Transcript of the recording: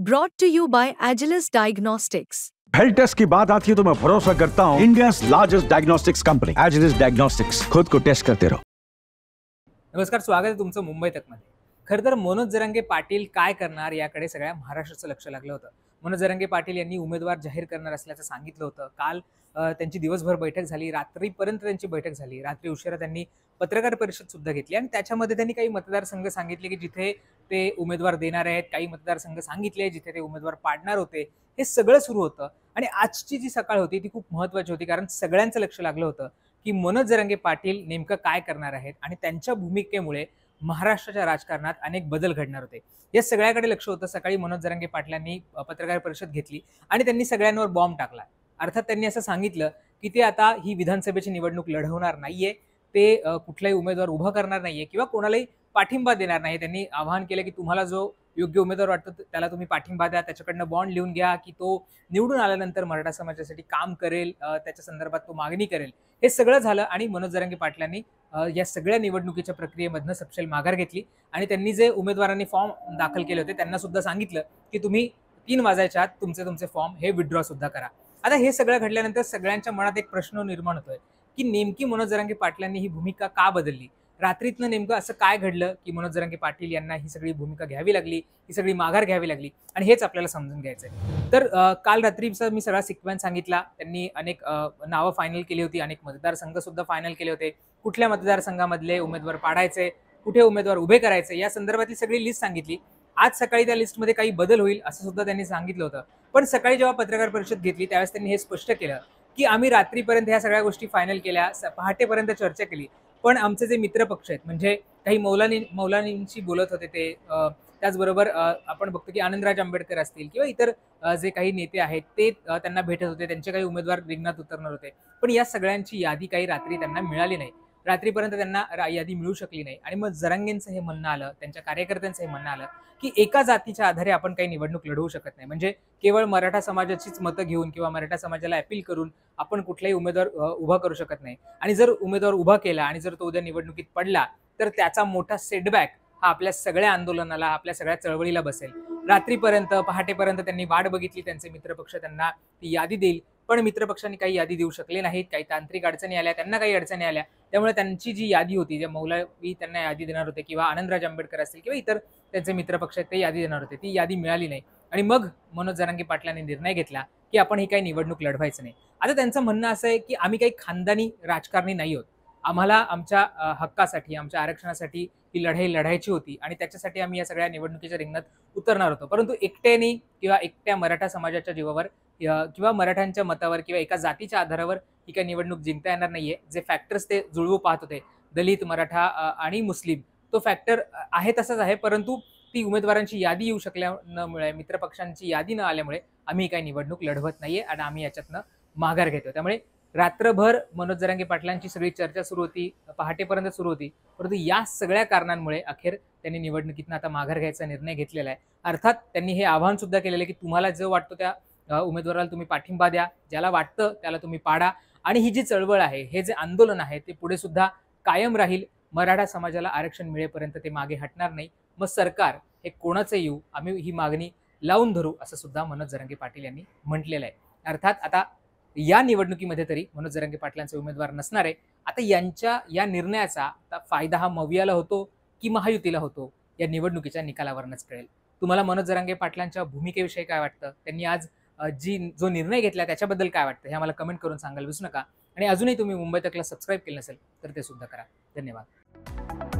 brought to you by Agilus Diagnostics. Health test की बात आती है तो मैं भरोसा करता हूँ India largest diagnostics company Agilus diagnostics खुद को टेस्ट करते रहो नमस्कार स्वागत आहे तुमचं मुंबई तकमध्ये. खरं तर मनोज जरांगे पाटील काय करणार याकडे सगळ्या महाराष्ट्राचं लक्ष लागलं होतं. मनोज जरांगे पाटील यांनी उमेदवार जाहीर करणार असल्याचं सांगितलं होतं. काल त्यांची दिवसभर बैठक झाली रात्रीपर्यंत त्यांची बैठक झाली. रात्री उशिरा त्यांनी पत्रकार परिषद सुद्धा घेतली आणि त्याच्यामध्ये त्यांनी काही मतदारसंघ सांगितले की जिथे ते उमेदवार देणार आहेत काही मतदारसंघ सांगितले जिथे ते उमेदवार पाडणार होते हे सगळं सुरू होतं. आणि आजची जी सकाळ होती ती खूप महत्वाची होती कारण सगळ्यांचं लक्ष लागलं होतं की मनोज जरांगे पाटील नेमकं काय करणार आहेत आणि त्यांच्या भूमिकेमुळे महाराष्ट्राच्या राजकारणात अनेक बदल घडणार होते. या सगळ्याकडे लक्ष होतं. सकाळी मनोज जरांगे पाटलांनी पत्रकार परिषद घेतली आणि त्यांनी सगळ्यांवर बॉम्ब टाकला. अर्थात त्यांनी असं सांगितलं की ते आता ही विधानसभेची निवडणूक लढवणार नाहीये ते कुठलाही उमेदवार उभा करणार नाहीये किंवा कोणालाही पाठिंबा देणार नाही. त्यांनी आवाहन केलं की तुम्हाला जो योग्य उमेदवार वाटतो त्याला तुम्ही पाठिंबा द्या. त्याच्याकडनं बॉन्ड लिहून घ्या की तो निवडून आल्यानंतर मराठा समाजासाठी काम करेल त्याच्या संदर्भात तो मागणी करेल. हे सगळं झालं आणि मनोज जरांगे पाटलांनी या सगळ्या निवडणुकीच्या प्रक्रियेमधनं सपशेल माघार घेतली आणि त्यांनी जे उमेदवारांनी फॉर्म दाखल केले होते त्यांना सुद्धा सांगितलं की तुम्ही तीन वाजायच्या आत तुमचे तुमचे फॉर्म हे विड्रॉ सुद्धा करा. आता हे सगळं घडल्यानंतर सगळ्यांच्या मनात एक प्रश्न निर्माण होतोय की नेमकी मनोज जरांगे पाटलांनी ही भूमिका का बदलली? रात्रीतनं नेमकं असं काय घडलं की मनोज जरांगे पाटील यांना ही सगळी भूमिका घ्यावी लागली ही सगळी माघार घ्यावी लागली? आणि हेच आपल्याला समजून घ्यायचं आहे तर काल रात्रीचा मी सगळा सिक्वेन्स सांगितला. त्यांनी अनेक नावं फायनल केली होती. अनेक मतदारसंघ सुद्धा फायनल केले होते. कुठल्या मतदारसंघामधले उमेदवार पाडायचे? कुठे उमेदवार उभे करायचे? या संदर्भातली सगळी लिस्ट सांगितली. आज सकाळी त्या लिस्टमध्ये काही बदल होईल असं सुद्धा त्यांनी सांगितलं होतं. पण सकाळी जेव्हा पत्रकार परिषद घेतली त्यावेळेस त्यांनी हे स्पष्ट केलं की आम्ही रात्रीपर्यंत ह्या सगळ्या गोष्टी फायनल केल्या पहाटेपर्यंत चर्चा केली. पण आमचे जे मित्रपक्ष आहेत म्हणजे काही मौलानी मौलानींशी बोलत होते ते त्याचबरोबर आपण बघतो की आनंदराज आंबेडकर असतील किंवा इतर जे काही नेते आहेत ते त्यांना भेटत होते त्यांचे काही उमेदवार रिंगणात उतरणार होते. पण या सगळ्यांची यादी काही रात्री त्यांना मिळाली नाही. रात्रीपर्यंत त्यांना यादी मिळू शकली नाही. आणि मग जरांगेंचं हे म्हणणं आलं त्यांच्या कार्यकर्त्यांचं हे म्हणणं आलं की एका जातीच्या आधारे आपण काही निवडणूक लढवू शकत नाही. म्हणजे केवळ मराठा समाजाचीच मतं घेऊन किंवा मराठा समाजाला अपील करून आपण कुठलाही उमेदवार उभा करू शकत नाही. आणि जर उमेदवार उभा केला आणि जर तो उद्या निवडणुकीत पडला तर त्याचा मोठा सेटबॅक हा आपल्या सगळ्या आंदोलनाला आपल्या सगळ्या चळवळीला बसेल. रात्रीपर्यंत पहाटेपर्यंत त्यांनी वाट बघितली त्यांचे मित्रपक्ष त्यांना ती यादी देईल. पण मित्रपक्षांनी काही यादी देऊ शकले नाहीत काही तांत्रिक अडचणी आल्या त्यांना काही अडचणी आल्या त्यामुळे त्यांची जी यादी होती जे मौलवी त्यांना यादी देणार होते किंवा आनंदराज आंबेडकर असतील किंवा इतर त्यांचे मित्रपक्ष आहेत ते यादी देणार होते. ती यादी मिळाली नाही. आणि मग मनोज जरांगे पाटलांनी निर्णय घेतला की आपण ही काही निवडणूक लढवायचं नाही. आता त्यांचं म्हणणं असं आहे की आम्ही काही खानदानी राजकारणी नाही आहोत. आम्हाला आमच्या हक्कासाठी आमच्या आरक्षणासाठी ही लढाई लढायची होती आणि त्याच्यासाठी आम्ही या सगळ्या निवडणुकीच्या रिंगणात उतरणार होतो. परंतु एकट्याने किंवा एकट्या मराठा समाजाच्या जीवावर किंवा मराठ्यांच्या मतावर किंवा एका जातीच्या आधारावर ही काही निवडणूक जिंकता येणार नाहीये. जे फॅक्टर्स ते जुळवू पाहत होते दलित मराठा आणि मुस्लिम तो फॅक्टर आहे तसाच आहे. परंतु ती उमेदवारांची यादी येऊ शकल्या नमुळे मित्रपक्षांची यादी न आल्यामुळे आम्ही काही निवडणूक लढवत नाहीये आणि आम्ही याच्यातनं माघार घेतो त्यामुळे रात्रभर मनोज जरांगे पाटलांची सगळी चर्चा सुरू होती पहाटेपर्यंत सुरू होती. परंतु या सगळ्या कारणांमुळे अखेर त्यांनी निवडणुकीतनं आता माघार घ्यायचा निर्णय घेतलेला आहे. अर्थात त्यांनी हे आव्हान सुद्धा केलेलं आहे की तुम्हाला जो वाटतो त्या उमेदवाराला तुम्ही पाठिंबा द्या ज्याला वाटतं त्याला तुम्ही पाडा. आणि ही जी चळवळ आहे हे जे आंदोलन आहे ते पुढे सुद्धा कायम राहील. मराठा समाजाला आरक्षण मिळेपर्यंत ते मागे हटणार नाही. मग सरकार हे कोणाचं येऊ? आम्ही ही मागणी लावून धरू असं सुद्धा मनोज जरांगे पाटील यांनी म्हटलेलं आहे. अर्थात आता या निवडणुकीमध्ये तरी मनोज जरांगे पाटलांचे उमेदवार नसणार आहे. आता यांच्या या निर्णयाचा फायदा हा मवियाला होतो की महायुतीला होतो या निवडणुकीच्या निकालावरच कळेल. तुम्हाला मनोज जरांगे पाटलांच्या भूमिकेविषयी काय वाटतं? त्यांनी आज जी जो निर्णय घेतला त्याच्याबद्दल काय वाटतं? हे आम्हाला कमेंट करून सांगायला विसरू नका. आणि अजूनही तुम्ही मुंबई तकला सबस्क्राईब केलं नसेल तर ते सुद्धा करा. धन्यवाद.